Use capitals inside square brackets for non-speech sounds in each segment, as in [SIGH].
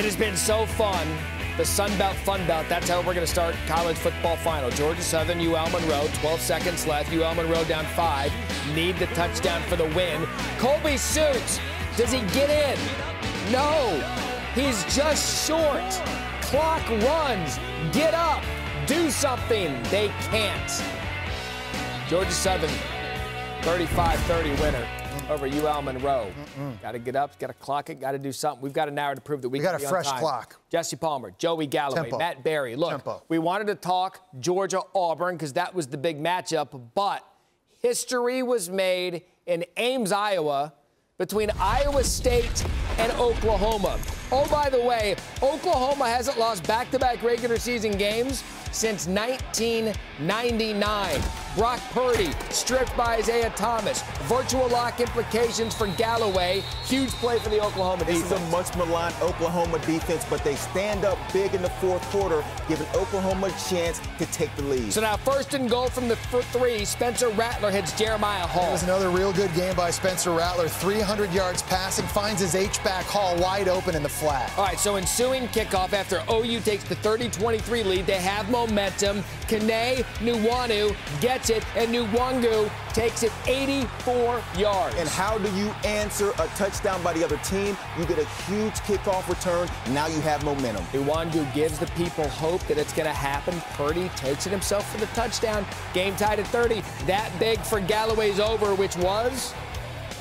It has been so fun. The Sun Belt Fun Belt. That's how we're going to start college football final. Georgia Southern, UL Monroe. 12 seconds left. UL Monroe down five. Need the touchdown for the win. Colby Suits. Does he get in? No. He's just short. Clock runs. Get up. Do something. They can't. Georgia Southern, 35-30 winner over UL Monroe. Got to get up, got to clock it, got to do something. We've got an hour to prove that we, We got a fresh clock. Jesse Palmer, Joey Galloway, Tempo. Matt Barrie. Look, Tempo. we wanted to talk Georgia Auburn because that was the big matchup, but history was made in Ames, Iowa, between Iowa State and Oklahoma. Oh, by the way, Oklahoma hasn't lost back-to-back regular season games since 1999. Brock Purdy stripped by Isaiah Thomas. Virtual lock implications for Galloway. Huge play for the Oklahoma This is a much maligned Oklahoma defense, but they stand up big in the fourth quarter, giving Oklahoma a chance to take the lead. So now first and goal from the three. Spencer Rattler hits Jeremiah It Hall. was another real good game by Spencer Rattler. 300 yards passing, finds his H-back Hall wide open in the flat. All right, so ensuing kickoff after OU takes the 30-23 lead, they have momentum. Kene Nwangwu gets it, and Nwangwu takes it 84 yards. And how do you answer a touchdown by the other team? You get a huge kickoff return. Now you have momentum. Nwangwu gives the people hope that it's going to happen. Purdy takes it himself for the touchdown. Game tied at 30. That big for Galloway's over, which was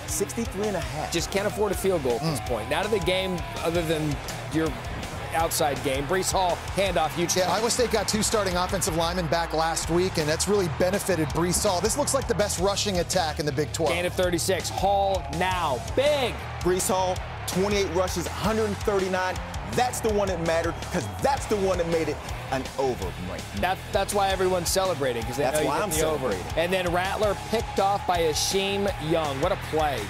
63 and a half. just can't afford a field goal at this mm. point. Not of the game, other than your outside game. Breece Hall handoff, huge. Yeah, Iowa State got two starting offensive linemen back last week, and that's really benefited Breece Hall. This looks like the best rushing attack in the Big 12. Gain of 36. Hall now. Big. Breece Hall, 28 rushes, 139. That's the one that mattered because that's the one that made it an over, Mike. That, that's why everyone's celebrating because they That's know you why hit I'm the over. And then Rattler picked off by Isheem Young. What a play.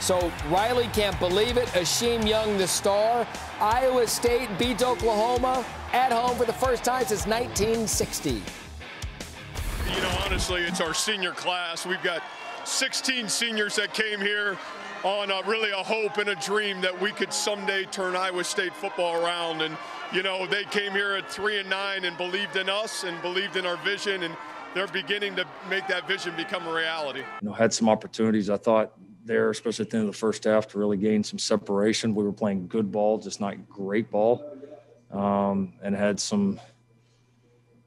So Riley can't believe it. Isheem Young, the star. Iowa State beats Oklahoma at home for the first time since 1960. You know, honestly, it's our senior class. We've got 16 seniors that came here on uh really a hope and a dream that we could someday turn Iowa State football around. And, you know, they came here at 3 and 9 and believed in us and believed in our vision. And they're beginning to make that vision become a reality. you know, had some opportunities. I thought there, especially at the end of the first half, to really gain some separation. We were playing good ball, just not great ball, um, and had some,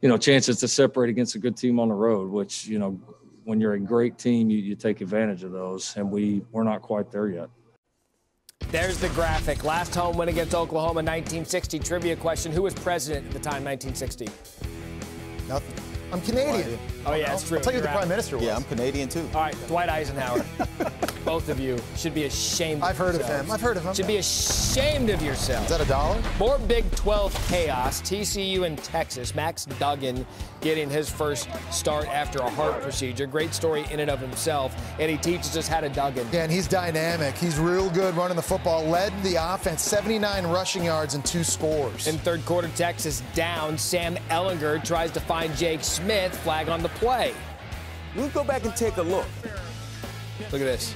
you know, chances to separate against a good team on the road. Which you know, when you're a great team, you, you take advantage of those, and we we're not quite there yet. There's the graphic. Last home win against Oklahoma, 1960. Trivia question Who was president at the time, 1960? Nothing. I'm Canadian. Oh, yeah, that's true. I'll tell you who the You're Prime out. Minister was. Yeah, I'm Canadian too. All right, Dwight Eisenhower. [LAUGHS] Both of you should be ashamed. I've heard of yourselves. him. I've heard of him. Should be ashamed of yourself. Is that a dollar? More Big 12 chaos. TCU in Texas. Max Duggan getting his first start after a heart procedure. Great story in and of himself. And he teaches us how to Duggan. Yeah, and he's dynamic. He's real good running the football. Led the offense, 79 rushing yards and two scores. In third quarter, Texas down. Sam Ehlinger tries to find Jake Smith. Flag on the play. We'll go back and take a look. Look at this.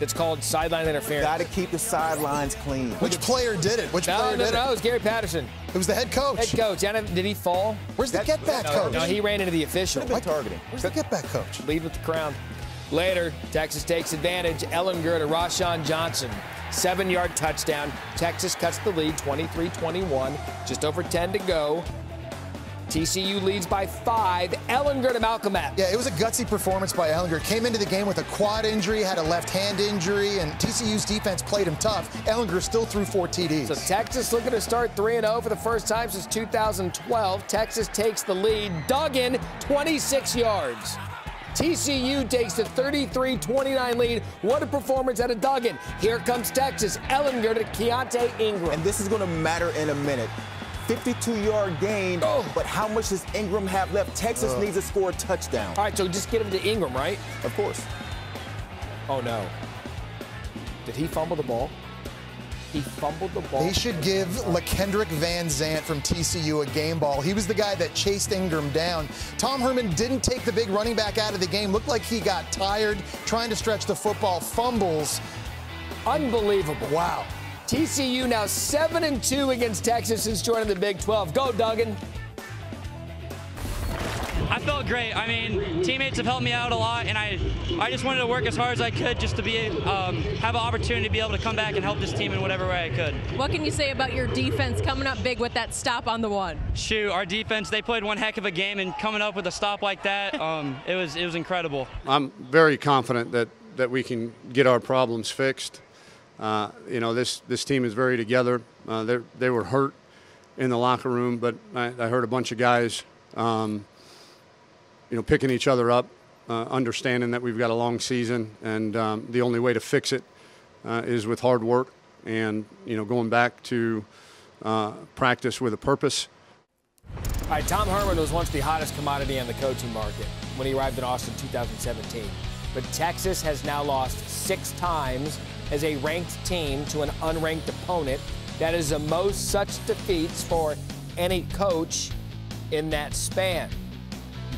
It's called sideline interference. Got to keep the sidelines clean. Which player did it? Which no, player no, did no, it? it was Gary Patterson, It was the head coach. head coach. And Did he fall? Where's the That- get back No, coach? no, he ran into the official. Been targeting. Where's the get back coach? Lead with the crown. Later, Texas takes advantage. Ehlinger to Rashawn Johnson. Seven yard touchdown. Texas cuts the lead 23 21. Just over 10 to go. TCU leads by five. Ehlinger to Malcolm Epps. Yeah, it was a gutsy performance by Ehlinger. Came into the game with a quad injury, had a left hand injury, and TCU's defense played him tough. Ehlinger still threw four TDs. So Texas looking to start 3 0 for the first time since 2012. Texas takes the lead. Duggan, 26 yards. TCU takes the 33 29 lead. What a performance out of Duggan. Here comes Texas. Ehlinger to Keaontay Ingram. And this is going to matter in a minute. 52 yard gain, Oh. but how much does Ingram have left? Texas needs to score a touchdown. All right, so just get him to Ingram, right? Of course. Oh, no. Did he fumble the ball? He fumbled the ball. They should give La'Kendrick Van Zandt from TCU a game ball. He was the guy that chased Ingram down. Tom Herman didn't take the big running back out of the game. Looked like he got tired trying to stretch the football. Fumbles. Unbelievable. Wow. TCU now 7 and 2 against Texas since joining the Big 12. Go, Duggan. I felt great. I mean, teammates have helped me out a lot, and I, I just wanted to work as hard as I could just to be, um, have an opportunity to be able to come back and help this team in whatever way I could. What can you say about your defense coming up big with that stop on the one? Shoot, our defense, they played one heck of a game, and coming up with a stop like that, [LAUGHS] um, it was it was incredible. I'm very confident that that we can get our problems fixed. Uh, you know, this this team is very together. Uh, they were hurt in the locker room, but I, I heard a bunch of guys. Um, you know, picking each other up, uh, understanding that we've got a long season, and um, the only way to fix it uh, is with hard work and you know going back to uh, practice with a purpose. All right, Tom Herman was once the hottest commodity on the coaching market when he arrived in Austin 2017. But Texas has now lost six times as a ranked team to an unranked opponent. That is the most such defeats for any coach in that span.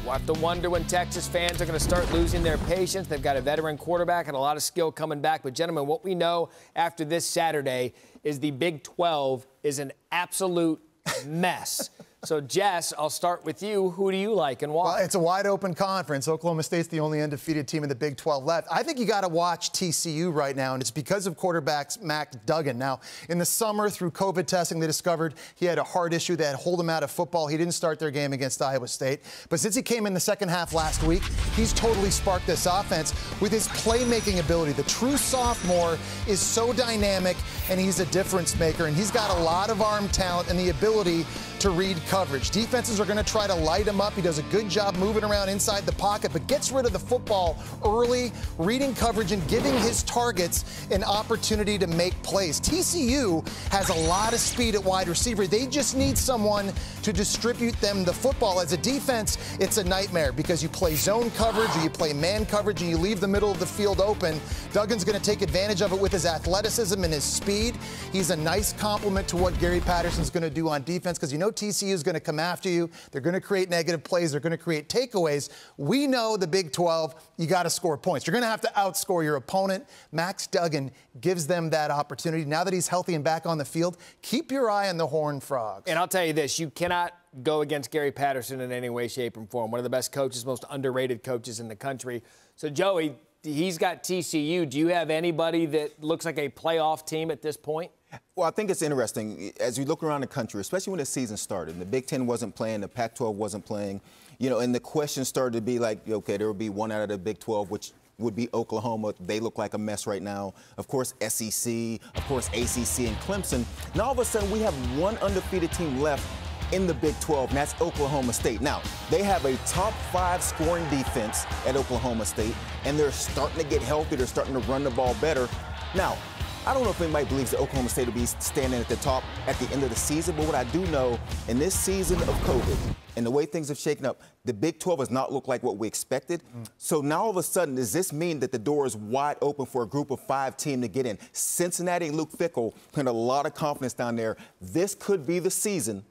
We'll have to wonder when Texas fans are going to start losing their patience. They've got a veteran quarterback and a lot of skill coming back. But, gentlemen, what we know after this Saturday is the Big 12 is an absolute mess. So, Jess, I'll start with you. Who do you like and why? Well, it's a wide open conference. Oklahoma State's the only undefeated team in the Big 12 left. I think you got to watch TCU right now, and it's because of quarterbacks Max Duggan. Now, in the summer, through COVID testing, they discovered he had a heart issue that hold him out of football. He didn't start their game against Iowa State. But since he came in the second half last week, he's totally sparked this offense with his playmaking ability. The true sophomore is so dynamic, and he's a difference maker, and he's got a lot of arm talent and the ability to read coverage. Defenses are going to try to light him up. He does a good job moving around inside the pocket, but gets rid of the football early, reading coverage, and giving his targets an opportunity to make plays. TCU has a lot of speed at wide receiver. They just need someone to distribute them the football. As a defense, it's a nightmare because you play zone coverage or you play man coverage and you leave the middle of the field open. Duggan's going to take advantage of it with his athleticism and his speed. He's a nice complement to what Gary Patterson's going to do on defense because you know TCU is going to come after you. They're going to create negative plays. They're going to create takeaways. We know the Big 12, you got to score points. You're going to have to outscore your opponent. Max Duggan gives them that opportunity. Now that he's healthy and back on the field, keep your eye on the Horned Frogs. And I'll tell you this you cannot go against Gary Patterson in any way, shape, or form. One of the best coaches, most underrated coaches in the country. So, Joey, he's got TCU. Do you have anybody that looks like a playoff team at this point? Well, I think it's interesting eh, as you look around the country, especially when the season started. The Big Ten wasn't playing, the Pac-12 wasn't playing, you know, and the question started to be like, okay, there will be one out of the Big 12, which would be Oklahoma. They look like a mess right now. Of course, SEC, of course, ACC and Clemson. Now all of a sudden we have one undefeated team left in the Big 12, and that's Oklahoma State. Now, they have a top five scoring defense at Oklahoma State, and they're starting to get healthy. They're starting to run the ball better. Now, I don't know if anybody believes that Oklahoma State will be standing at the top at the end of the season, but what I do know in this season of COVID and the way things have shaken up, the Big 12 has not looked like what we expected. Mm. So now all of a sudden, does this mean that the door is wide open for a group of five team to get in? Cincinnati and Luke Fickell put a lot of confidence down there. This could be the season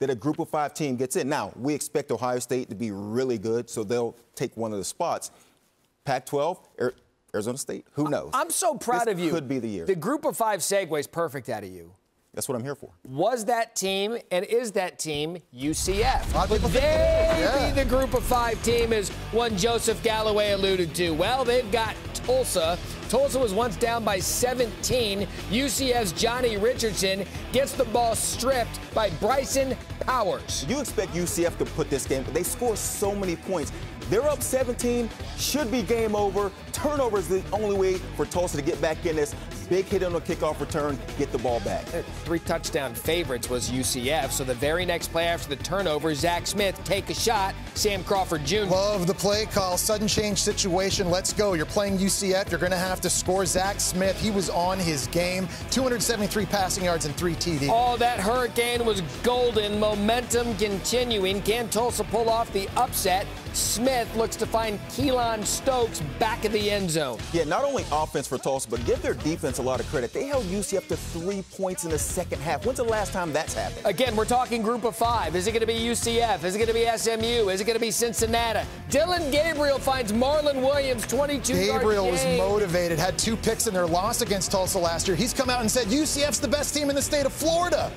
that a group of five team gets in. Now, we expect Ohio State to be really good, so they'll take one of the spots. Pac 12, Arizona State? Who knows? I'm so proud this of you. Could be the year. The group of five segues perfect out of you. That's what I'm here for. Was that team and is that team UCF? But they yeah. be the group of five team is one Joseph Galloway alluded to. Well, they've got Tulsa. Tulsa was once down by 17. UCF's Johnny Richardson gets the ball stripped by Bryson Powers. You expect UCF to put this game, but they score so many points. They're up 17, should be game over. Turnover is the only way for Tulsa to get back in this. Big hit on the kickoff return, get the ball back. Three touchdown favorites was UCF. So the very next play after the turnover, Zach Smith take a shot. Sam Crawford Jr. Love the play call. Sudden change situation. Let's go. You're playing UCF. You're going to have to score. Zach Smith, he was on his game. 273 passing yards and three TD. Oh, that hurricane was golden. Momentum continuing. Can Tulsa pull off the upset? Smith looks to find Keylon Stokes back in the end zone. Yeah, not only offense for Tulsa, but give their defense a lot of credit. They held UCF up to three points in the second half. When's the last time that's happened? Again, we're talking group of five. Is it going to be UCF? Is it going to be SMU? Is it going to be Cincinnati? Dillon Gabriel finds Marlon Williams 22 Gabriel yard was motivated, had two picks in their loss against Tulsa last year. He's come out and said UCF's the best team in the state of Florida.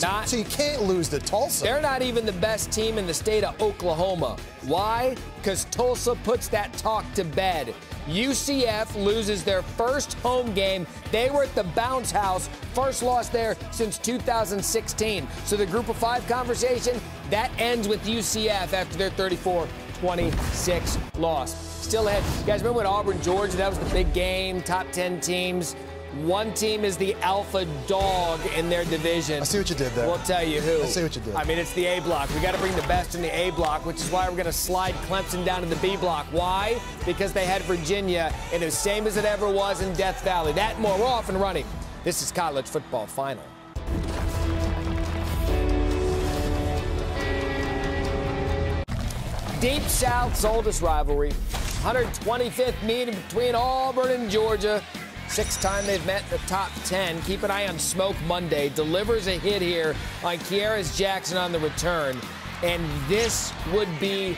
Not, so you can't lose to Tulsa. They're not even the best team in the state of Oklahoma. Why? Because Tulsa puts that talk to bed. UCF loses their first home game. They were at the bounce house, first loss there since 2016. So the group of five conversation, that ends with UCF after their 34 26 loss. Still ahead. You guys remember when Auburn, Georgia, that was the big game, top 10 teams. One team is the alpha dog in their division. I see what you did there. We'll tell you who. I see what you did. I mean, it's the A block. We got to bring the best in the A block, which is why we're going to slide Clemson down to the B block. Why? Because they had Virginia, and the same as it ever was in Death Valley. That more. We're off and running. This is college football final. Deep South's oldest rivalry, 125th meeting between Auburn and Georgia. Sixth time they've met the top 10. Keep an eye on Smoke Monday. Delivers a hit here on Kearis Jackson on the return. And this would be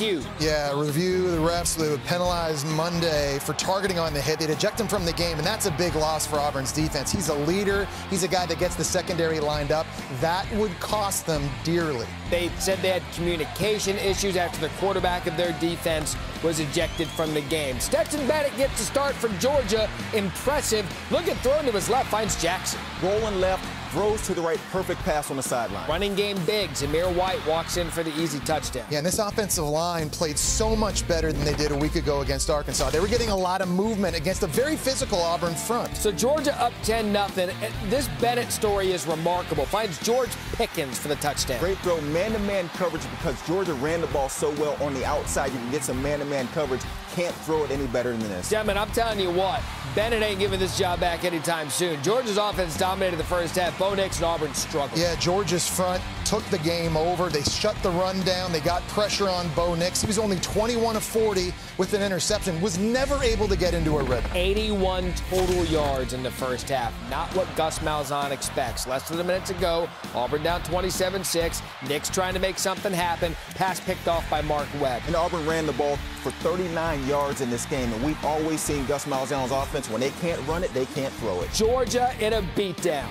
huge. Yeah, review the refs. They would penalize Monday for targeting on the hit. They'd eject him from the game, and that's a big loss for Auburn's defense. He's a leader. He's a guy that gets the secondary lined up. That would cost them dearly. They said they had communication issues after the quarterback of their defense was ejected from the game. Stetson Bennett gets to start for Georgia. Impressive. Look at throwing to his left, finds Jackson. Rolling left, throws to the right, perfect pass on the sideline. Running game big. Zamir White walks in for the easy touchdown. Yeah, and this offensive line played so much better than they did a week ago against Arkansas. They were getting a lot of movement against a very physical Auburn front. So Georgia up 10 nothing. This Bennett story is remarkable. Finds George Pickens for the touchdown. Great throw, man-to-man coverage because Georgia ran the ball so well on the outside. You can get some man-to-man coverage. Can't throw it any better than this. Gentlemen, I'm telling you what, Bennett ain't giving this job back anytime soon. Georgia's offense dominated the first half. Bo Nix and Auburn struggled. Yeah, Georgia's front took the game over. They shut the run down. They got pressure on Bo Nix. He was only 21 of 40 with an interception. Was never able to get into a rhythm. 81 total yards in the first half. Not what Gus Malzahn expects. Less than a minute to go. Auburn down 27-6. Nix trying to make something happen. Pass picked off by Mark Webb. And Auburn ran the ball for 39 yards in this game. And we've always seen Gus Malzahn's offense, when they can't run it, they can't throw it. Georgia in a beatdown.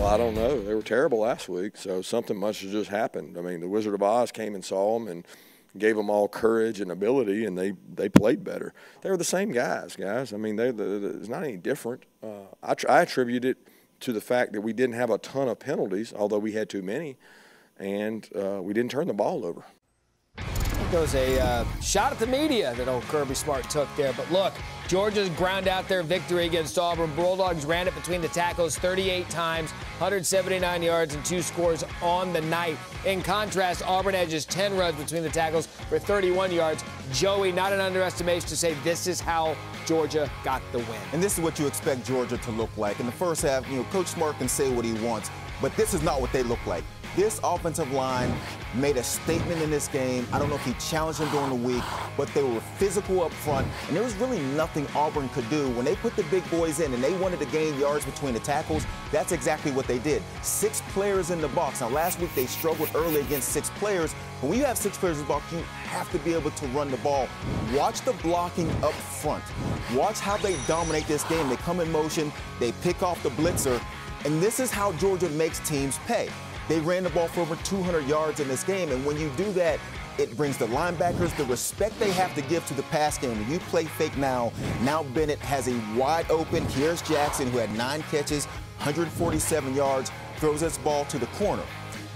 Well, I don't know. They were terrible last week, so something must have just happened. I mean, the Wizard of Oz came and saw them and gave them all courage and ability, and they, they played better. They were the same guys, guys. I mean, they, it's not any different. Uh, I, I attribute it to the fact that we didn't have a ton of penalties, although we had too many, and uh, we didn't turn the ball over goes a uh, shot at the media that old Kirby Smart took there. But look, Georgia's ground out their victory against Auburn. Bulldogs ran it between the tackles 38 times, 179 yards, and two scores on the night. In contrast, Auburn edges 10 runs between the tackles for 31 yards. Joey, not an underestimation to say this is how Georgia got the win. And this is what you expect Georgia to look like. In the first half, you know, Coach Smart can say what he wants, but this is not what they look like. This offensive line made a statement in this game. I don't know if he challenged them during the week, but they were physical up front, and there was really nothing Auburn could do. When they put the big boys in and they wanted to gain yards between the tackles, that's exactly what they did. Six players in the box. Now, last week they struggled early against six players. But when you have six players in the box, you have to be able to run the ball. Watch the blocking up front. Watch how they dominate this game. They come in motion, they pick off the blitzer, and this is how Georgia makes teams pay. They ran the ball for over 200 yards in this game, and when you do that, it brings the linebackers the respect they have to give to the pass game. When you play fake now, now Bennett has a wide open. Here's Jackson, who had nine catches, 147 yards, throws this ball to the corner.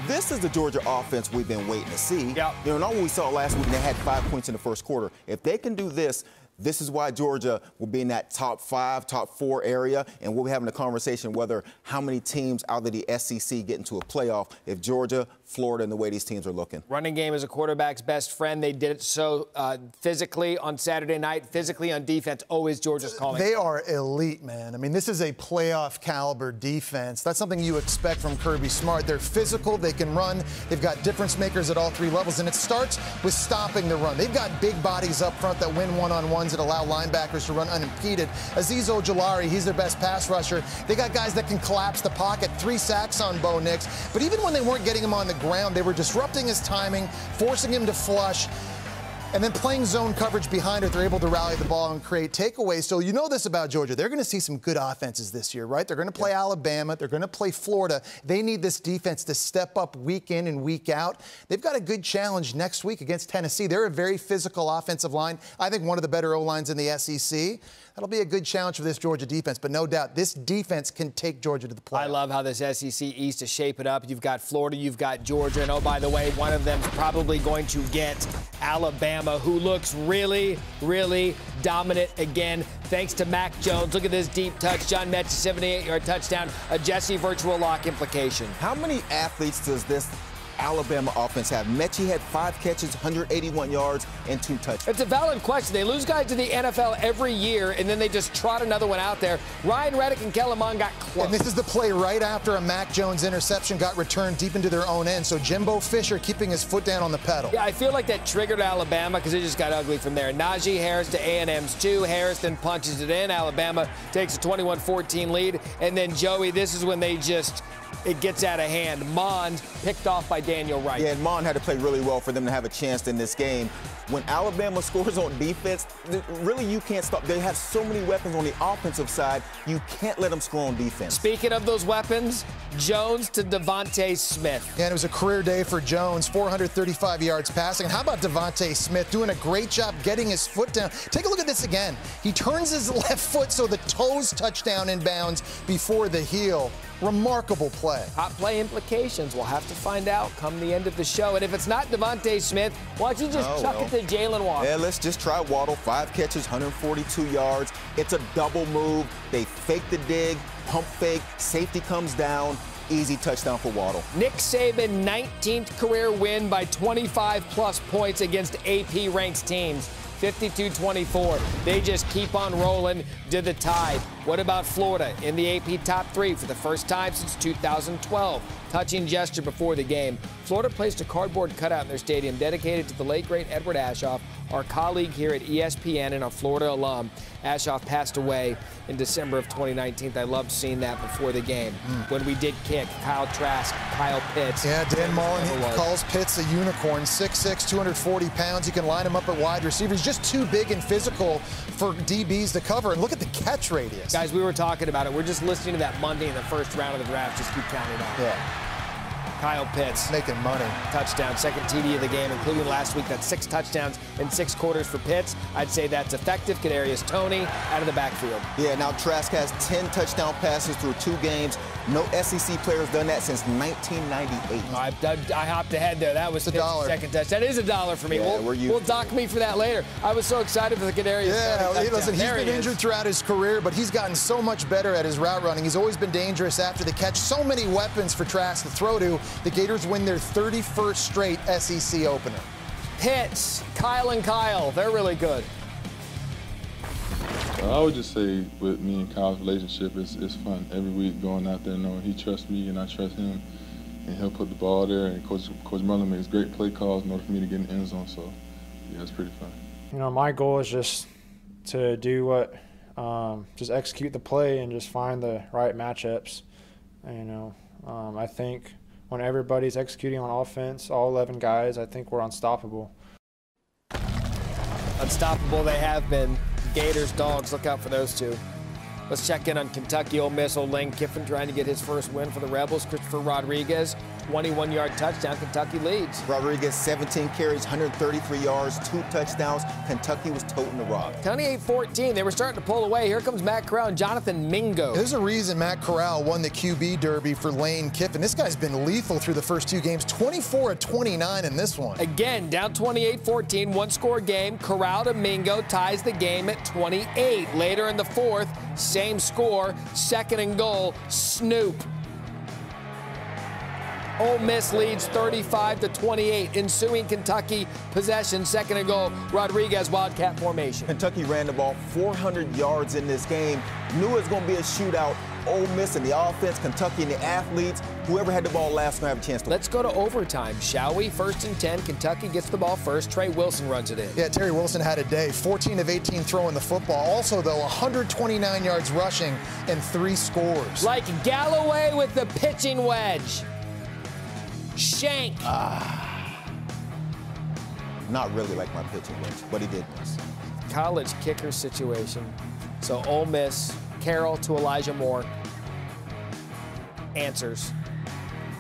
This is the Georgia offense we've been waiting to see. Yep. You know, not what we saw last week, they had five points in the first quarter. If they can do this, This is why Georgia will be in that top five, top four area, and we'll be having a conversation whether how many teams out of the SEC get into a playoff. If Georgia, Florida, and the way these teams are looking. Running game is a quarterback's best friend. They did it so uh, physically on Saturday night, physically on defense. Always Georgia's calling. They are elite, man. I mean, this is a playoff caliber defense. That's something you expect from Kirby Smart. They're physical, they can run, they've got difference makers at all three levels, and it starts with stopping the run. They've got big bodies up front that win one on ones that allow linebackers to run unimpeded. Azeez Ojulari, he's their best pass rusher. They got guys that can collapse the pocket, three sacks on Bo Nix. But even when they weren't getting him on the ground, they were disrupting his timing, forcing him to flush. And then playing zone coverage behind it, they're able to rally the ball and create takeaways. So you know this about Georgia. They're going to see some good offenses this year, right? They're going to play yeah. Alabama. They're going to play Florida. They need this defense to step up week in and week out. They've got a good challenge next week against Tennessee. They're a very physical offensive line. I think one of the better O lines in the SEC. That'll be a good challenge for this Georgia defense, but no doubt this defense can take Georgia to the playoffs. I love how this SEC East is shaping up. You've got Florida, you've got Georgia, and oh, by the way, one of them's probably going to get Alabama, who looks really, really dominant again, thanks to Mac Jones. Look at this deep touch. John Metchie, 78 yard touchdown, a Jesse virtual lock implication. How many athletes does this Alabama offense have? Metchie had five catches, 181 yards, and two touchdowns. It's a valid question. They lose guys to the NFL every year, and then they just trot another one out there. Ryan Reddick and Kellen Mond got close. And this is the play right after a Mac Jones interception got returned deep into their own end. So Jimbo Fisher keeping his foot down on the pedal. Yeah, I feel like that triggered Alabama because it just got ugly from there. Najee Harris to A&M's two. Harris then punches it in. Alabama takes a 21-14 lead. And then Joey, this is when they just it gets out of hand. Mond picked off by Daniel Wright. Yeah, and Mond had to play really well for them to have a chance in this game. When Alabama [LAUGHS] scores on defense, really you can't stop. They have so many weapons on the offensive side, you can't let them score on defense. Speaking of those weapons, Jones to DeVonta Smith. Yeah, and it was a career day for Jones, 435 yards passing. And how about DeVonta Smith doing a great job getting his foot down? Take a look at this again. He turns his [LAUGHS] left foot so the toes touch down in bounds before the heel. Remarkable play. Hot play implications. We'll have to find out come the end of the show. And if it's not DeVonta Smith, why don't you just oh, chuck well. it to Jaylen Waddle? Yeah, let's just try Waddle. Five catches, 142 yards. It's a double move. They fake the dig, pump fake, safety comes down. Easy touchdown for Waddle. Nick Saban, 19th career win by 25 plus points against AP ranked teams. 52-24. They just keep on rolling to the tide. What about Florida in the AP top three for the first time since 2012? Touching gesture before the game. Florida placed a cardboard cutout in their stadium dedicated to the late great Edward Aschoff, our colleague here at ESPN and a Florida alum. Aschoff passed away in December of 2019. I loved seeing that before the game. Mm. When we did kick, Kyle Trask, Kyle Pitts. Yeah, Dan Mullen calls Pitts a unicorn. 6'6", 240 pounds. You can line him up at wide receiver. He's just too big and physical for DBs to cover. And look at the catch radius. Guys, we were talking about it. We're just listening to that Monday in the first round of the draft. Just keep counting on. Yeah. Kyle Pitts. Making money. Touchdown, second TD of the game, including last week. That's six touchdowns in six quarters for Pitts. I'd say that's effective. Kadarius Toney out of the backfield. Yeah, now Trask has 10 touchdown passes through two games. No SEC players done that since 1998. I, I, I hopped ahead there. That was a dollar. Second touch. That is a dollar for me. Yeah, we'll, we'll dock me for that later. I was so excited for the Kadarius. Yeah, listen, he's there been he injured throughout his career, but he's gotten so much better at his route running. He's always been dangerous after the catch. So many weapons for Trask to throw to. The Gators win their their 31st straight SEC opener. Hits, Kyle and Kyle, they're really good. I would just say with me and Kyle's relationship, it's, it's fun. Every week going out there knowing he trusts me and I trust him, and he'll put the ball there. And Coach Coach Merlin makes great play calls in order for me to get in the end zone. So, yeah, it's pretty fun. You know, my goal is just to do what, um, just execute the play and just find the right matchups. You know, um, I think when everybody's executing on offense, all 11 guys, I think we're unstoppable. Unstoppable they have been. Gators, Dogs, look out for those two. Let's check in on Kentucky Ole Miss. Old Lane Kiffin trying to get his first win for the Rebels. Christopher Rodriguez, 21-yard touchdown. Kentucky leads. Rodriguez, 17 carries, 133 yards, two touchdowns. Kentucky was toting the rock. 28-14. They were starting to pull away. Here comes Matt Corral and Jonathan Mingo. There's a reason Matt Corral won the QB Derby for Lane Kiffin. This guy's been lethal through the first two games. 24 at 29 in this one. Again, down 28-14, one-score game. Corral to Mingo ties the game at 28. Later in the fourth, same score, second and goal, Snoop. Ole Miss leads 35 to 28. Ensuing Kentucky possession, second and goal. Rodriguez Wildcat formation. Kentucky ran the ball 400 yards in this game. Knew it was going to be a shootout. Ole Miss and the offense, Kentucky and the athletes, whoever had the ball last going to have a chance to. Let's go to overtime, shall we? First and 10. Kentucky gets the ball first. Terry Wilson runs it in. Yeah, Terry Wilson had a day. 14 of 18 throwing the football. Also, though, 129 yards rushing and three scores. Like Galloway with the pitching wedge. Shank. Ah. Not really like my pitching wedge, but he did this. College kicker situation. So Ole Miss, Corral to Elijah Moore. Answers.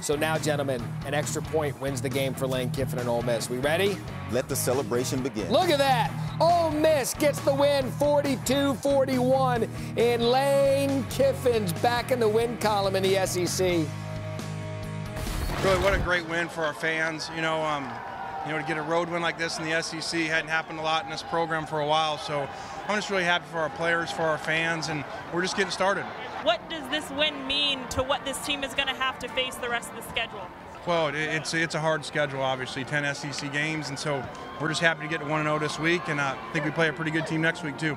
So now, gentlemen, an extra point wins the game for Lane Kiffin and Ole Miss. We ready? Let the celebration begin. Look at that. Ole Miss gets the win 42-41 in Lane Kiffin's back in the win column in the SEC really what a great win for our fans. You know, um, you know, to get a road win like this in the SEC hadn't happened a lot in this program for a while. So I'm just really happy for our players, for our fans, and we're just getting started. What does this win mean to what this team is going to have to face the rest of the schedule? Well, it's it's a hard schedule, obviously, 10 SEC games, and so we're just happy to get to 1 0 this week, and I think we play a pretty good team next week too.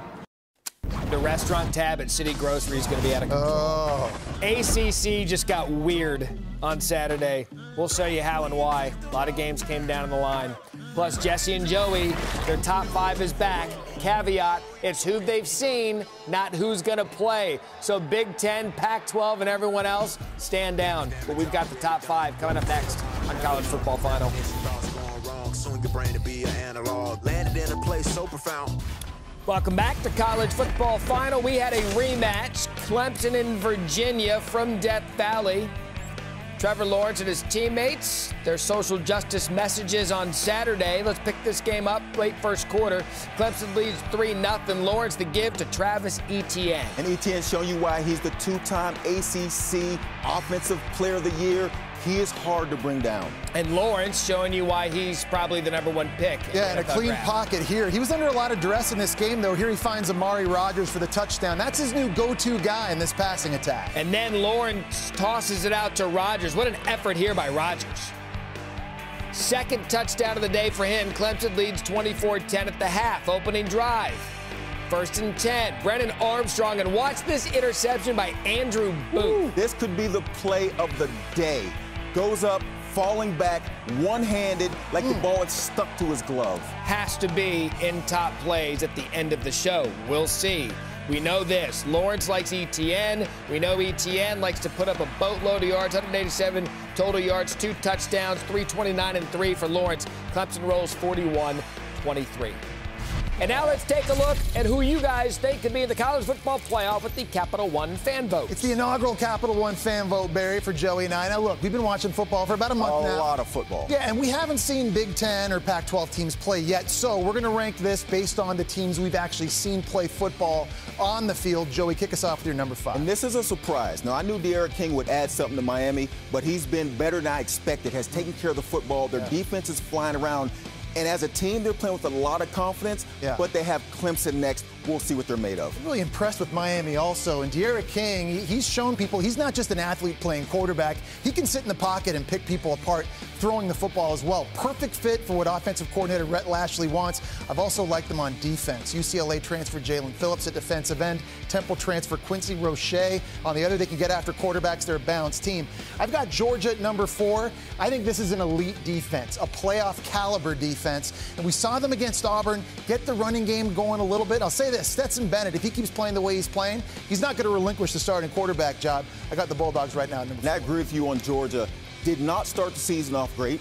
The restaurant tab at City Grocery is going to be out of control. Oh. ACC just got weird on Saturday. We'll show you how and why. A lot of games came down in the line. Plus, Jesse and Joey, their top five is back. Caveat, it's who they've seen, not who's going to play. So Big Ten, Pac-12, and everyone else, stand down. But we've got the top five coming up next on College Football Final. Welcome back to College Football Final. We had a rematch, Clemson in Virginia from Death Valley. Trevor Lawrence and his teammates, their social justice messages on Saturday. Let's pick this game up late first quarter. Clemson leads 3 0. Lawrence the give to Travis Etienne. And Etienne showing you why he's the two time ACC Offensive Player of the Year. He is hard to bring down. And Lawrence showing you why he's probably the number one pick. Yeah, and a clean draft. pocket here. He was under a lot of duress in this game, though. Here he finds Amari Rogers for the touchdown. That's his new go-to guy in this passing attack. And then Lawrence tosses it out to Rogers. What an effort here by Rogers. Second touchdown of the day for him. Clemson leads 24-10 at the half. Opening drive. First and 10. Brennan Armstrong. And watch this interception by Andrew Booth. This could be the play of the day goes up, falling back, one-handed, like mm. the ball had stuck to his glove. Has to be in top plays at the end of the show. We'll see. We know this. Lawrence likes Etienne. We know Etienne likes to put up a boatload of yards, 187 total yards, two touchdowns, 329 and three for Lawrence. Clemson rolls 41 23. And now let's take a look at who you guys think could be in the college football playoff with the Capital One fan vote. It's the inaugural Capital One fan vote, Barrie, for Joey and I. Now, look, we've been watching football for about a month a now. A lot of football. Yeah, and we haven't seen Big Ten or Pac 12 teams play yet. So we're going to rank this based on the teams we've actually seen play football on the field. Joey, kick us off with your number five. And this is a surprise. Now, I knew D'Eriq King would add something to Miami, but he's been better than I expected, has taken care of the football. Their yeah. defense is flying around. And as a team, they're playing with a lot of confidence, yeah. but they have Clemson next. We'll see what they're made of. I'm really impressed with Miami also. And D'Eriq King, he's shown people he's not just an athlete playing quarterback. He can sit in the pocket and pick people apart throwing the football as well. Perfect fit for what offensive coordinator Rhett Lashlee wants. I've also liked them on defense. UCLA transfer Jaelan Phillips at defensive end. Temple transfer Quincy Roche. On the other, they can get after quarterbacks. They're a balanced team. I've got Georgia at number four. I think this is an elite defense, a playoff caliber defense. And we saw them against Auburn get the running game going a little bit. I'll say this Stetson Bennett, if he keeps playing the way he's playing, he's not going to relinquish the starting quarterback job. I got the Bulldogs right now. And I agree with you on Georgia. Did not start the season off great.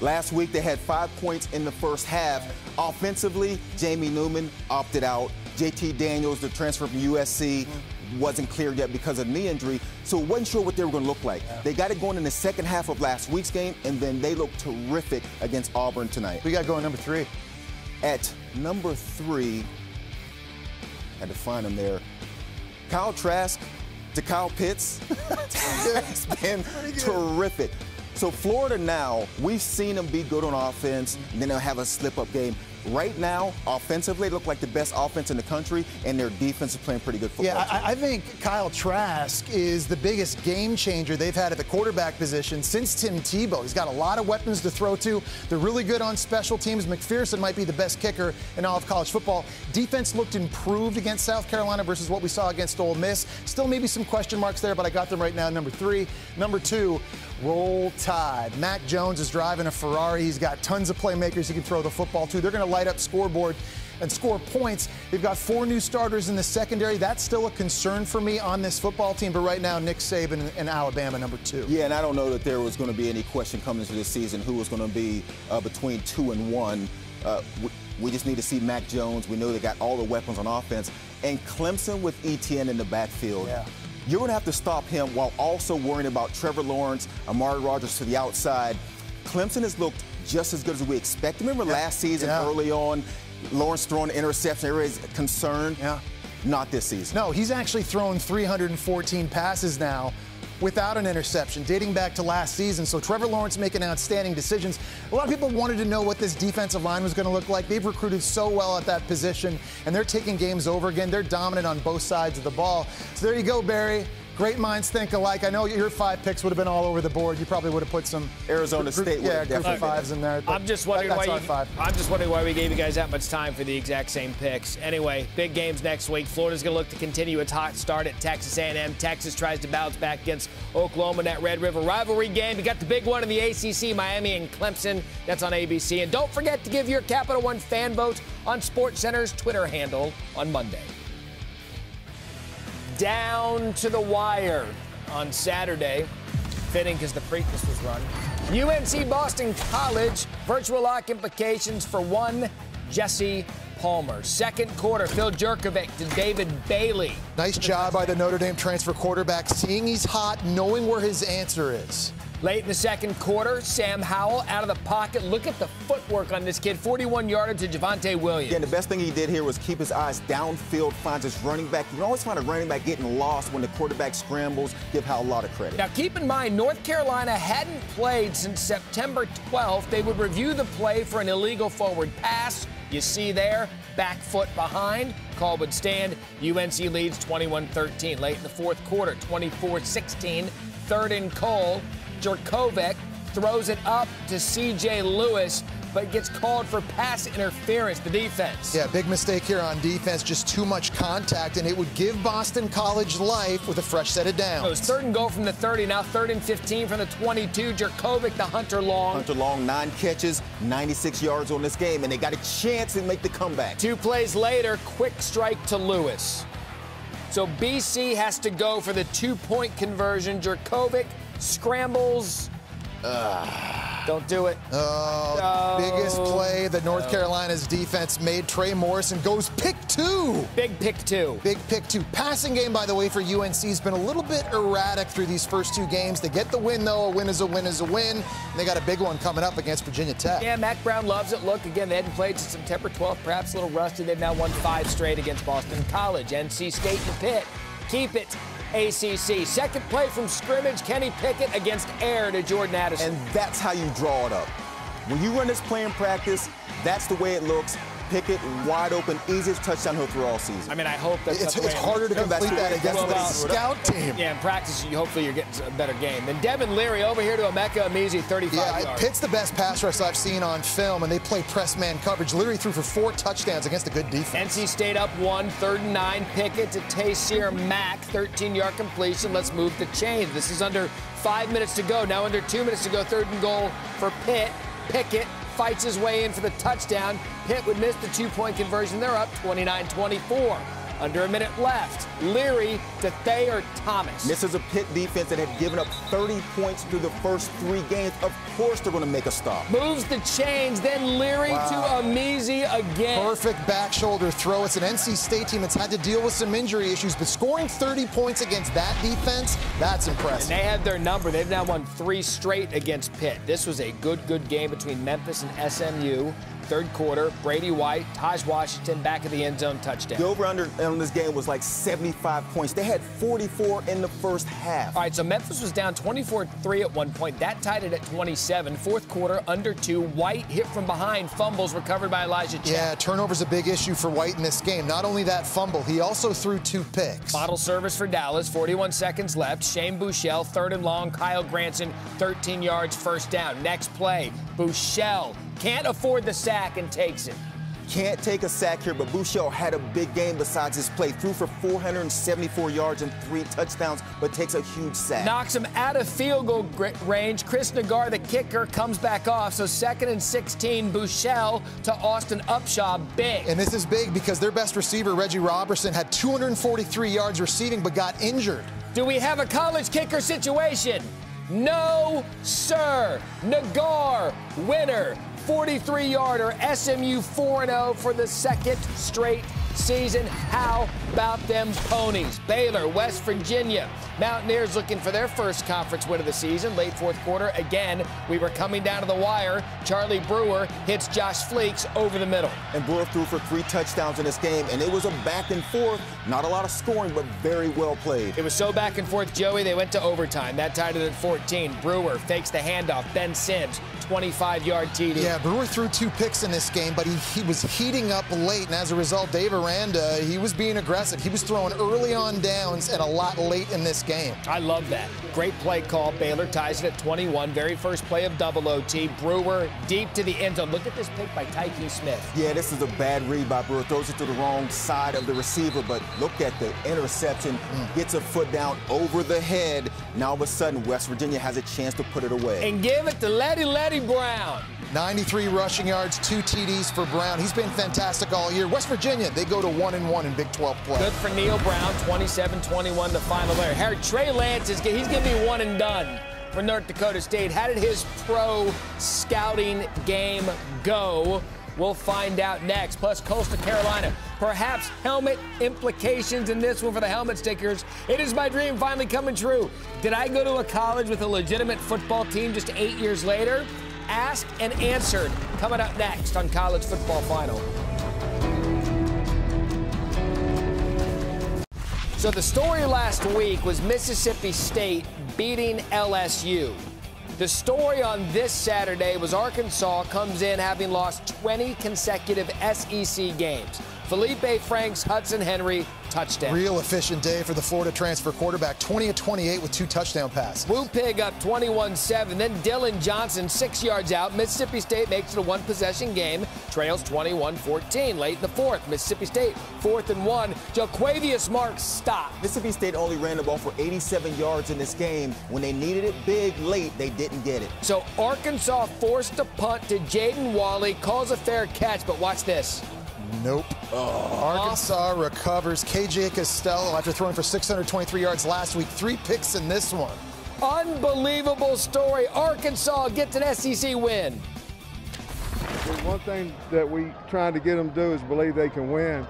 Last week they had five points in the first half. Offensively, Jamie Newman opted out. JT Daniels, the transfer from USC, mm-hmm. Wasn't clear yet because of knee injury, so wasn't sure what they were going to look like. Yeah. They got it going in the second half of last week's game, and then they looked terrific against Auburn tonight. We got going number three. At number three, had to find him there. Kyle Trask to Kyle Pitts [LAUGHS] has been [LAUGHS] terrific. So Florida now, we've seen them be good on offense, and then they'll have a slip-up game. Right now, offensively, they look like the best offense in the country, and their defense is playing pretty good football. Yeah, I, I, think Kyle Trask is the biggest game changer they've had at the quarterback position since Tim Tebow. He's got a lot of weapons to throw to. They're really good on special teams. McPherson might be the best kicker in all of college football. Defense looked improved against South Carolina versus what we saw against Ole Miss. Still, maybe some question marks there, but I got them right now. Number three. Number two, Roll Tide. Mac Jones is driving a Ferrari. He's got tons of playmakers he can throw the football to. They're going to light up scoreboard and score points. They've got four new starters in the secondary. That's still a concern for me on this football team. But right now, Nick Saban and Alabama, number two. Yeah, and I don't know that there was going to be any question coming into this season who was going to be uh, between two and one. Uh, we, we just need to see Mac Jones. We know they got all the weapons on offense. And Clemson with Etienne in the backfield. Yeah you're going to have to stop him while also worrying about Trevor Lawrence, Amari Rogers to the outside. Clemson has looked just as good as we expected. Remember yeah. last season, yeah. early on, Lawrence throwing an interception, everybody's concerned. Yeah. Not this season. No, he's actually thrown 314 passes now without an interception, dating back to last season. So Trevor Lawrence making outstanding decisions. A lot of people wanted to know what this defensive line was going to look like. They've recruited so well at that position, and they're taking games over again. They're dominant on both sides of the ball. So there you go, Barrie. Great minds think alike. I know your five picks would have been all over the board. You probably would have put some Arizona group, State. Yeah, group of fives in there. I'm just wondering that, why you, five. I'm just wondering why we gave you guys that much time for the exact same picks. Anyway, big games next week. Florida's going to look to continue its hot start at Texas A&M. Texas tries to bounce back against Oklahoma in that Red River rivalry game. You got the big one in the ACC, Miami and Clemson. That's on ABC. And don't forget to give your Capital One fan vote on SportsCenter's Twitter handle on Monday. Down to the wire on Saturday. Fitting because the Preakness was run. UNC Boston College, virtual lock implications for one Jesse Palmer. Second quarter, Phil Jurkovec to David Bailey. Nice job by the Notre Dame transfer quarterback, seeing he's hot, knowing where his answer is. Late in the second quarter, Sam Howell out of the pocket. Look at the footwork on this kid. 41 yarder to Javonte Williams. Yeah, and the best thing he did here was keep his eyes downfield, finds his running back. You always find a running back getting lost when the quarterback scrambles. Give Howell a lot of credit. Now, keep in mind, North Carolina hadn't played since September 12th. They would review the play for an illegal forward pass. You see there, back foot behind. Call would stand. UNC leads 21 13. Late in the fourth quarter, 24 16. Third and Cole. Jurkovec throws it up to C.J. Lewis, but gets called for pass interference, the defense. Yeah, big mistake here on defense, just too much contact, and it would give Boston College life with a fresh set of downs. It was third and goal from the 30, now third and 15 from the 22. Jurkovec, the Hunter Long. Hunter Long, nine catches, 96 yards on this game, and they got a chance to make the comeback. Two plays later, quick strike to Lewis. So BC has to go for the two-point conversion. Jurkovec scrambles. Ugh. Don't do it. Oh, oh, biggest play that North oh. Carolina's defense made. Trey Morrison goes pick two. Big pick two. Big pick two. Passing game, by the way, for UNC has been a little bit erratic through these first two games. They get the win, though. A win is a win is a win. And they got a big one coming up against Virginia Tech. Yeah, Mack Brown loves it. Look, again, they hadn't played since September 12th, perhaps a little rusty. They've now won five straight against Boston College. NC State and Pitt. Keep it. ACC. Second play from scrimmage, Kenny Pickett against air to Jordan Addison. And that's how you draw it up. When you run this play in practice, that's the way it looks. Pickett wide open, easiest touchdown he'll throw all season. I mean, I hope that's it's, it's harder to complete that against the scout team. Yeah, in practice, you, hopefully you're getting a better game. Then Devin Leary over here to Emeka Emezie, 35 yeah, yards. Pitt's the best pass rush I've seen on film, and they play press man coverage. Leary threw for four touchdowns against a good defense. NC State up one, third and nine. Pickett to Taysir Mack, 13-yard completion. Let's move the chain. This is under five minutes to go. Now under two minutes to go, third and goal for Pitt. Pickett fights his way in for the touchdown. Pitt would miss the two point conversion. They're up 29 24. Under a minute left. Leary to Thayer Thomas. This is a Pitt defense that had given up 30 points through the first three games. Of course they're going to make a stop. Moves the chains, then Leary wow. to Emezie again. Perfect back shoulder throw. It's an NC State team that's had to deal with some injury issues, but scoring 30 points against that defense, that's impressive. And they have their number. They've now won three straight against Pitt. This was a good, good game between Memphis and SMU. Third quarter, Brady White, Taj Washington back of the end zone touchdown. The over-under on this game was like 75 points. They had 44 in the first half. All right, so Memphis was down 24-3 at one point. That tied it at 27. Fourth quarter, under two. White hit from behind, fumbles recovered by Elijah Chat. Yeah, turnover's a big issue for White in this game. Not only that fumble, he also threw two picks. Bottle service for Dallas, 41 seconds left. Shane Buechele, third and long. Kylen Granson, 13 yards, first down. Next play, Buechele can't afford the sack and takes it. Can't take a sack here, but Buechele had a big game besides his play. Threw for 474 yards and three touchdowns, but takes a huge sack. Knocks him out of field goal range. Chris Naggar, the kicker, comes back off. So second and 16, Buechele to Austin Upshaw. Big. And this is big because their best receiver, Reggie Roberson, had 243 yards receiving but got injured. Do we have a college kicker situation? No, sir. Naggar, winner. 43 yarder, SMU 4 0 for the second straight season. How about them ponies? Baylor, West Virginia. Mountaineers looking for their first conference win of the season. Late fourth quarter, again, we were coming down to the wire. Charlie Brewer hits Josh Fleeks over the middle. And Brewer threw for three touchdowns in this game, and it was a back and forth. Not a lot of scoring, but very well played. It was so back and forth, Joey, they went to overtime. That tied it at 14. Brewer fakes the handoff. Ben Sims 25-yard TD. Yeah, Brewer threw two picks in this game, but he, he was heating up late, and as a result, Dave Aranda, he was being aggressive. He was throwing early on downs and a lot late in this game. I love that. Great play call. Baylor ties it at 21. Very first play of double OT. Brewer deep to the end zone. Look at this pick by Tyke Smith. Yeah, this is a bad read by Brewer. Throws it to the wrong side of the receiver, but look at the interception. Mm. Gets a foot down over the head. Now all of a sudden, West Virginia has a chance to put it away. And give it to Leddie Leddie Brown. 93 rushing yards, two TDs for Brown. He's been fantastic all year. West Virginia, they go to one and one in Big 12 play. Good for Neal Brown, 27-21 the final there. Harry Trey Lance is he's going to be one and done for North Dakota State. How did his pro scouting game go? We'll find out next. Plus, Coastal Carolina, perhaps helmet implications in this one for the helmet stickers. It is my dream finally coming true. Did I go to a college with a legitimate football team just eight years later? Asked and answered coming up next on College Football Final. So the story last week was Mississippi State beating LSU. The story on this Saturday was Arkansas comes in having lost 20 consecutive SEC games. Feleipe Franks, Hudson Henry, touchdown. Real efficient day for the Florida transfer quarterback, 20 of 28 with two touchdown passes. Woo Pig up 21-7. Then Dylan Johnson, six yards out. Mississippi State makes it a one-possession game, trails 21-14. Late in the fourth, Mississippi State fourth and one. Jo'quavious Marks stop. Mississippi State only ran the ball for 87 yards in this game. When they needed it big late, they didn't get it. So Arkansas forced a punt to Jaden Walley, calls a fair catch, but watch this. Nope. Oh. Arkansas recovers. KJ Costello, after throwing for 623 yards last week, three picks in this one. Unbelievable story. Arkansas gets an SEC win. One thing that we trying to get them to do is believe they can win.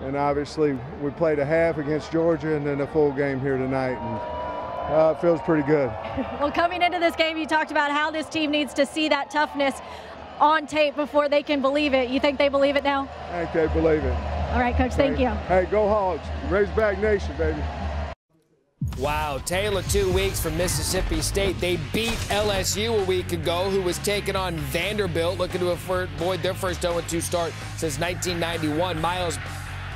And obviously, we played a half against Georgia and then a full game here tonight. And uh, it feels pretty good. [LAUGHS] well, coming into this game, you talked about how this team needs to see that toughness on tape before they can believe it. You think they believe it now? I think they believe it. All right, Coach, thank hey, you. Hey, go Hogs. Razorback Nation, baby. Wow, tale of two weeks from Mississippi State. They beat LSU a week ago, who was taking on Vanderbilt, looking to avoid their first 0-2 start since 1991. Myles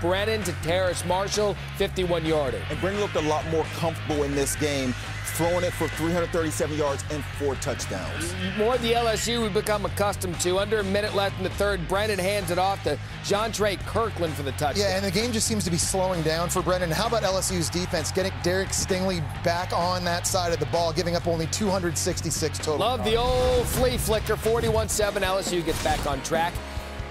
Brennan to Terrace Marshall, 51-yarder. And Brennan looked a lot more comfortable in this game throwing it for 337 yards and four touchdowns. More the LSU we've become accustomed to. Under a minute left in the third, Brennan hands it off to Jontre Kirklin for the touchdown. Yeah, and the game just seems to be slowing down for Brennan. How about LSU's defense getting Derek Stingley back on that side of the ball, giving up only 266 total? Love the old flea flicker, 41-7. LSU gets back on track.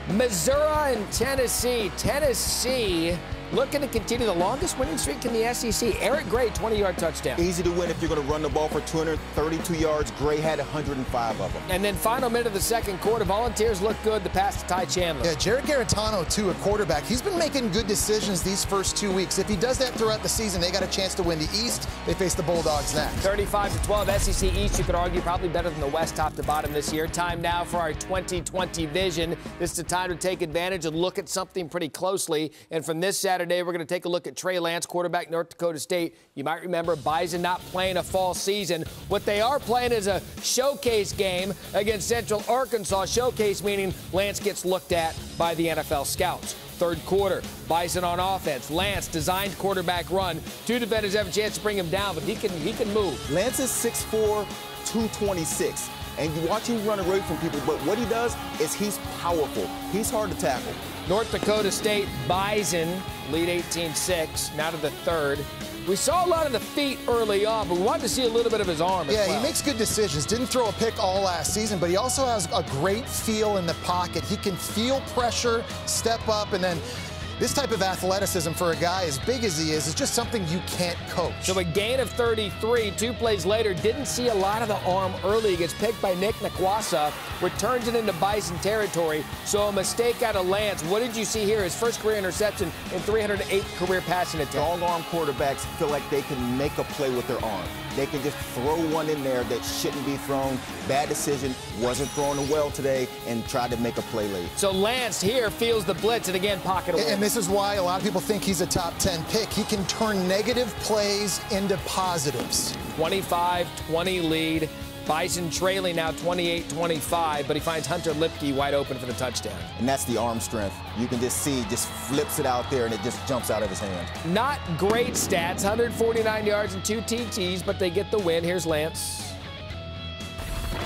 Missouri and Tennessee. Tennessee looking to continue the longest winning streak in the SEC. Eric Gray, 20-yard touchdown. Easy to win if you're going to run the ball for 232 yards. Gray had 105 of them. And then final minute of the second quarter, Volunteers look good. The pass to Ty Chandler. Yeah, Jarrett Guarantano, too, a quarterback. He's been making good decisions these first two weeks. If he does that throughout the season, they got a chance to win the East. They face the Bulldogs next. 35 to 12, SEC East, you could argue probably better than the West top to bottom this year. Time now for our 2020 vision. This is a time to take advantage and look at something pretty closely. And from this Saturday, we're going to take a look at Trey Lance, quarterback North Dakota State. You might remember Bison not playing a fall season. What they are playing is a showcase game against Central Arkansas. Showcase meaning Lance gets looked at by the NFL scouts. Third quarter, Bison on offense. Lance designed quarterback run. Two defenders have a chance to bring him down, but he can he can move. Lance is 6'4", 226 and you watch him run away from people, but what he does is he's powerful. He's hard to tackle. North Dakota State Bison lead 18-6, now to the third. We saw a lot of the feet early on, but we wanted to see a little bit of his arm yeah, well. he makes good decisions. Didn't throw a pick all last season, but he also has a great feel in the pocket. He can feel pressure, step up, and then this type of athleticism for a guy as big as he is is just something you can't coach. So a gain of 33, two plays later, didn't see a lot of the arm early. He gets picked by Nick Nakwasa, returns it into Bison territory. So a mistake out of Lance. What did you see here? His first career interception in 308 career passing attempts. Long arm quarterbacks feel like they can make a play with their arm. They can just throw one in there that shouldn't be thrown. Bad decision, wasn't thrown well today, and tried to make a play late. So Lance here feels the blitz and again pocket away. And this is why a lot of people think he's a top 10 pick. He can turn negative plays into positives. 25-20 lead. Bison trailing now 28-25, but he finds Hunter Luepke wide open for the touchdown. And that's the arm strength. You can just see, just flips it out there, and it just jumps out of his hand. Not great stats, 149 yards and two TTs, but they get the win. Here's Lance.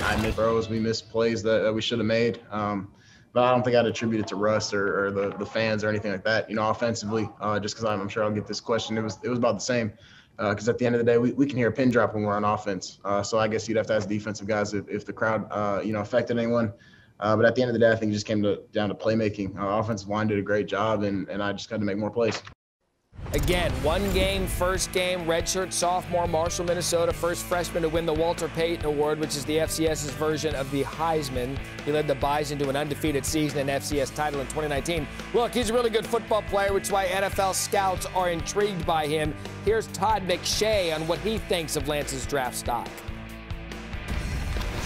I miss throws. We missed plays that, that we should have made. Um, but I don't think I'd attribute it to Russ or, or the, the fans or anything like that. You know, offensively, uh, just because I'm, I'm, sure I'll get this question, it was it was about the same. Because uh, at the end of the day, we, we can hear a pin drop when we're on offense. Uh, so I guess you'd have to ask defensive guys if, if the crowd, uh, you know, affected anyone. Uh, but at the end of the day, I think it just came to, down to playmaking. Our offensive line did a great job, and, and I just got to make more plays. Again, one game, first game, redshirt sophomore, Marshall, Minnesota, first freshman to win the Walter Payton Award, which is the FCS's version of the Heisman. He led the Bison to an undefeated season and FCS title in 2019. Look, he's a really good football player, which is why NFL scouts are intrigued by him. Here's Todd McShay on what he thinks of Lance's draft stock.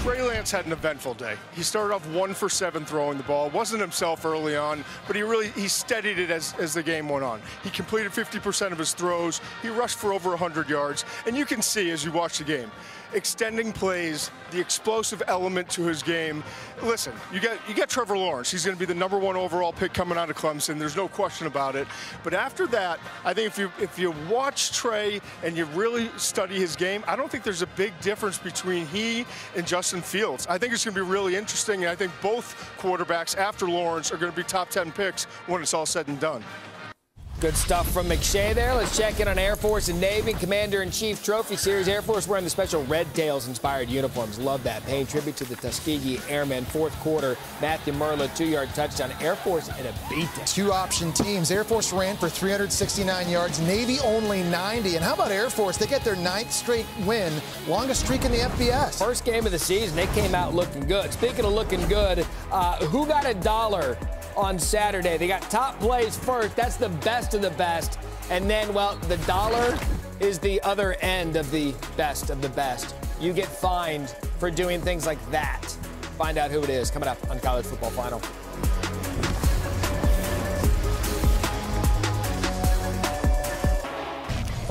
Trey Lance had an eventful day. He started off one for seven throwing the ball. Wasn't himself early on, but he really he steadied it as, as the game went on. He completed 50% of his throws. He rushed for over 100 yards. And you can see as you watch the game, extending plays, the explosive element to his game. Listen, you got you got Trevor Lawrence. He's going to be the number one overall pick coming out of Clemson. There's no question about it. But after that, I think if you if you watch Trey and you really study his game, I don't think there's a big difference between he and Justin Fields. I think it's going to be really interesting, and I think both quarterbacks after Lawrence are going to be top 10 picks when it's all said and done. Good stuff from McShay there. Let's check in on Air Force and Navy Commander-in-Chief Trophy Series. Air Force wearing the special Red Tails-inspired uniforms. Love that. Paying tribute to the Tuskegee Airmen. Fourth quarter, Matthew Murla, two-yard touchdown. Air Force in a beatdown. Two option teams. Air Force ran for 369 yards. Navy only 90. And how about Air Force? They get their ninth straight win. Longest streak in the FBS. First game of the season, they came out looking good. Speaking of looking good, uh, who got a dollar on Saturday. They got top plays first. That's the best of the best. And then, well, the dollar is the other end of the best of the best. You get fined for doing things like that. Find out who it is coming up on College Football Final.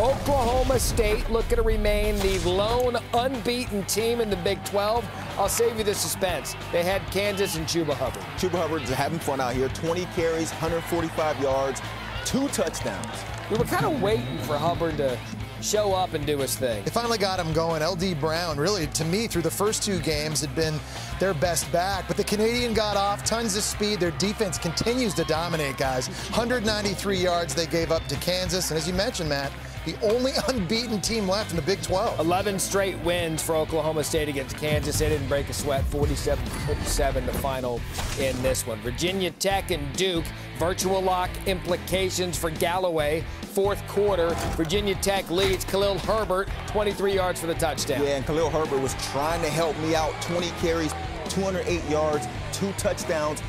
Oklahoma State looking to remain the lone unbeaten team in the Big 12. I'll save you the suspense. They had Kansas and Chuba Hubbard. Chuba Hubbard's having fun out here. 20 carries, 145 yards, two touchdowns. We were kind of waiting for Hubbard to show up and do his thing. They finally got him going. LD Brown, really, to me, through the first two games, had been their best back. But the Canadian got off, tons of speed. Their defense continues to dominate, guys. 193 yards they gave up to Kansas. And as you mentioned, Matt, the only [LAUGHS] unbeaten team left in the Big 12. 11 straight wins for Oklahoma State against Kansas. They didn't break a sweat. 47 47 the final in this one. Virginia Tech and Duke. Virtual lock implications for Galloway. Fourth quarter, Virginia Tech leads Khalil Herbert 23 yards for the touchdown. Yeah, and Khalil Herbert was trying to help me out. 20 carries, 208 yards, two touchdowns.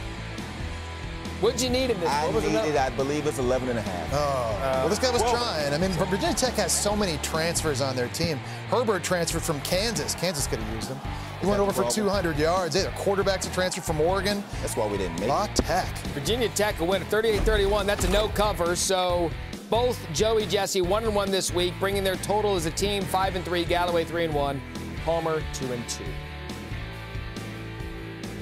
What'd you need in this? I What was needed. I believe it's 11 and a half. Oh, oh. well, this guy was well- trying. I mean, Virginia Tech has so many transfers on their team. Herbert transferred from Kansas. Kansas could have used him. He went over the for 200 yards. They had a quarterback to transfer from Oregon. That's why we didn't make La it. Tech. Virginia Tech will win 38-31. That's a no cover. So both Joey Jesse one and one this week, bringing their total as a team five and three. Galloway three and one. Palmer two and two.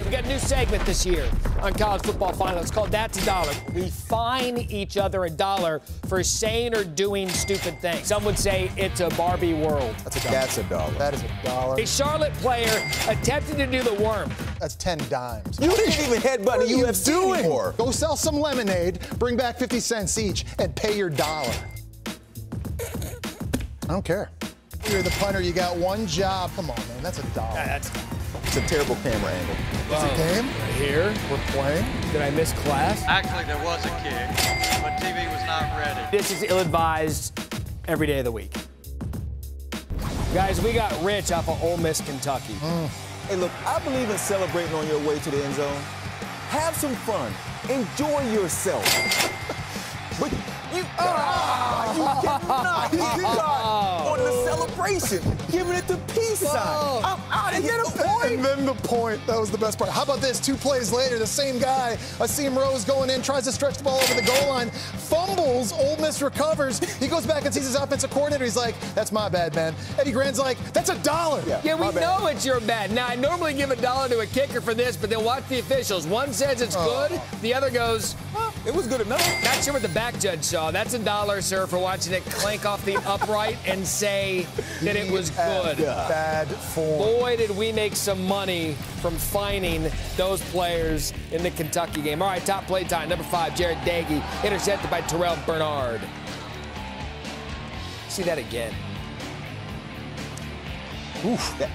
We got a new segment this year on college football final. It's called That's a Dollar. We fine each other a dollar for saying or doing stupid things. Some would say it's a Barbie world. That's a dollar. That's a dollar. That is a dollar. A Charlotte player attempted to do the worm. That's 10 dimes. You didn't even headbutt What are the you UFC doing? anymore. Go sell some lemonade, bring back 50 cents each, and pay your dollar. I don't care. You're the punter. You got one job. Come on, man. That's a dollar. That's It's a terrible camera angle. It's a game. here. We're playing. Did I miss class? Actually, there was a kick, but TV was not ready. This is ill-advised every day of the week. Guys, we got rich off of Ole Miss, Kentucky. Hey, look, I believe in celebrating on your way to the end zone. Have some fun. Enjoy yourself. [LAUGHS] but you, ah, you cannot be caught on the celebration, giving it the peace sign. I'm out of here. And then the point. That was the best part. How about this? Two plays later, the same guy, Asim Rose, going in, tries to stretch the ball over the goal line, fumbles. Ole Miss recovers. He goes back and sees his offensive coordinator. He's like, "That's my bad, man." Eddie Gran's like, "That's a dollar." Yeah, we my bad. know it's your bad. Now, I normally give a dollar to a kicker for this, but then watch the officials. One says it's Oh. good, the other goes, well, It was good enough. not sure what the back judge saw. That's a dollar, sir, for watching it clank off the upright and say that it was good. Bad form. Boy, did we make some money from fining those players in the Kentucky game. All right, top play time. Number five, Jarret Doege, intercepted by Terrell Bernard. See that again. Oof. That-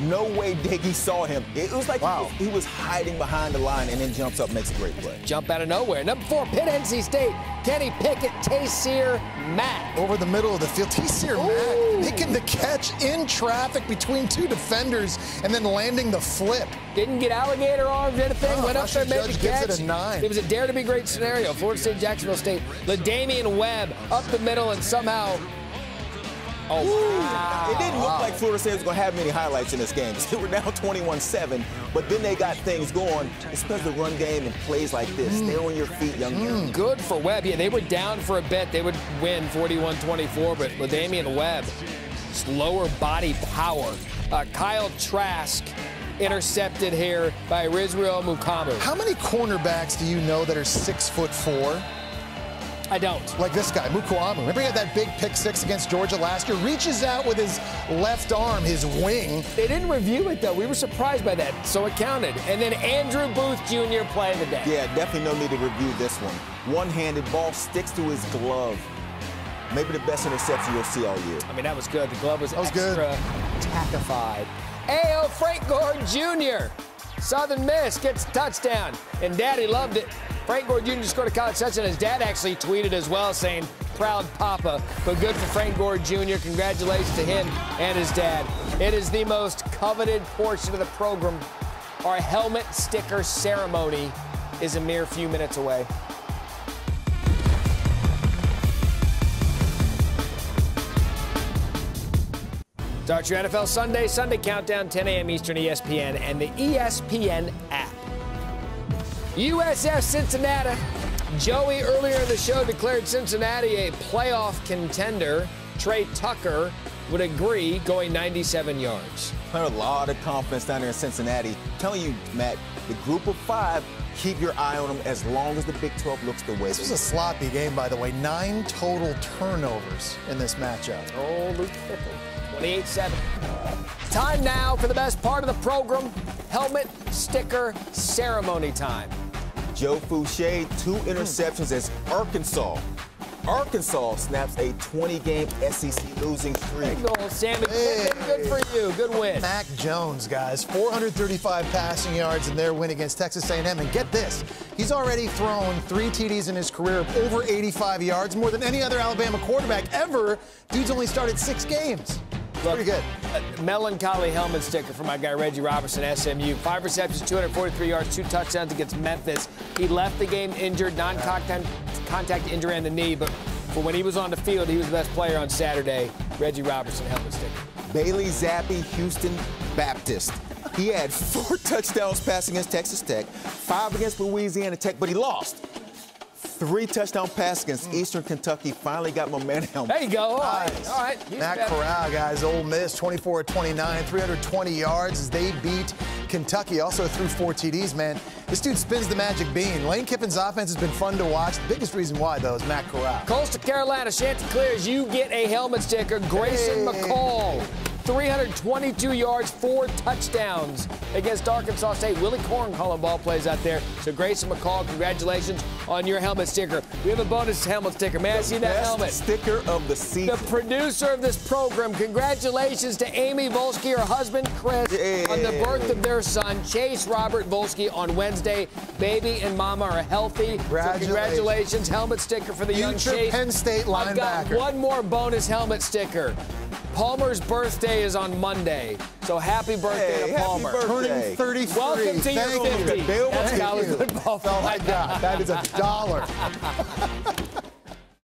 no way Doege saw him. It was like Wow. he, was, he was hiding behind the line and then jumps up, makes a great play. Jump out of nowhere. Number four, Pitt NC State, Kenny Pickett, Taysir Mack. Over the middle of the field, Taysir Mack making the catch in traffic between two defenders and then landing the flip. Didn't get alligator arms or anything. No, Went up there, made the judge gives catch. it a nine. It was a dare to be great scenario. Florida State, Jacksonville State. LaDamian Webb up the middle and somehow. Oh, wow. It didn't look like Florida State was going to have many highlights in this game. [LAUGHS] They were down 21-7, but then they got things going. It's because of the run game and plays like this. Stay on your feet, young men. Good for Webb. Yeah, they were down for a bit. They would win 41-24, but with LaDamian Webb, just lower body power. Uh, Kyle Trask intercepted here by Israel Mukuamu. How many cornerbacks do you know that are six foot four? I don't. Like this guy, Mukuamu. Remember he had that big pick six against Georgia last year? Reaches out with his left arm, his wing. They didn't review it though. We were surprised by that, so it counted. And then Andrew Booth Jr. play of the day. Yeah, definitely no need to review this one. One-handed ball sticks to his glove. Maybe the best interception you'll see all year. I mean, that was good. The glove was, that was good. extra tackified. Ayo, Frank Gore Jr. Southern Miss gets a touchdown, and Daddy loved it. Frank Gore Jr. scored a college touchdown. His dad actually tweeted as well, saying, "Proud Papa." But good for Frank Gore Jr. Congratulations to him and his dad. It is the most coveted portion of the program. Our helmet sticker ceremony is a mere few minutes away. Start your NFL Sunday, Sunday countdown, 10 a.m. Eastern, ESPN, and the E ESPN app. USF Cincinnati. Joey earlier in the show declared Cincinnati a playoff contender. Trey Tucker would agree, going 97 yards. Playing a lot of confidence down there in Cincinnati. telling you, Matt, the group of five, keep your eye on them as long as the Big 12 looks the way This was a sloppy game, by the way. Nine total turnovers in this matchup. Oh, Luke Fickell. 28-7. Time now for the best part of the program, helmet sticker ceremony time. Joe Foucha, two interceptions as Arkansas Arkansas snaps a 20-game SEC losing streak. Big goal, Sammy. Good for you. Good win. Mac Jones, guys, 435 passing yards in their win against Texas A&M. And get this, he's already thrown three TDs in his career of over 85 yards, more than any other Alabama quarterback ever. Dude's only started six games. Look, Pretty good. a melancholy helmet sticker for my guy Reggie Roberson, SMU. Five receptions, 243 yards, two touchdowns against Memphis. He left the game injured, non-contact contact injury on the knee, but for when he was on the field, he was the best player on Saturday. Reggie Roberson helmet sticker. Bailey Zappe, Houston Baptist. He had four [LAUGHS] touchdowns passing against Texas Tech, five against Louisiana Tech, but he lost. Three touchdown passes against hmm. Eastern Kentucky. Finally got momentum. There you go. All right. Nice. All right. Matt better. Corral, guys, Ole Miss, 24 29, 320 yards as they beat Kentucky. Also threw four TDs, man. This dude spins the magic bean. Lane Kiffin's offense has been fun to watch. The biggest reason why, though, is Matt Corral. Coastal Carolina, Chanticleers, you get a helmet sticker. Grayson Hey. McCall, 322 yards, four touchdowns against Arkansas State. Willie Corn calling ball plays out there. So Grayson McCall, congratulations on your helmet sticker. We have a bonus helmet sticker. May I see that Best helmet? sticker of the season. The producer of this program, congratulations to Amy Volsky, her husband Chris, on the birth of their son, Chase Robert Volsky, on Wednesday. Baby and mama are healthy. So Congratulations. congratulations. Helmet sticker for the young Chase. Penn State linebacker. I've got one more bonus helmet sticker. Palmer's birthday is on Monday, so happy birthday Hey, to happy Palmer. birthday. Turning 33. Welcome to Thank your you. Bill, That's thank college you. football. Oh, my God. That is a dollar. [LAUGHS]